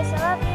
I love you.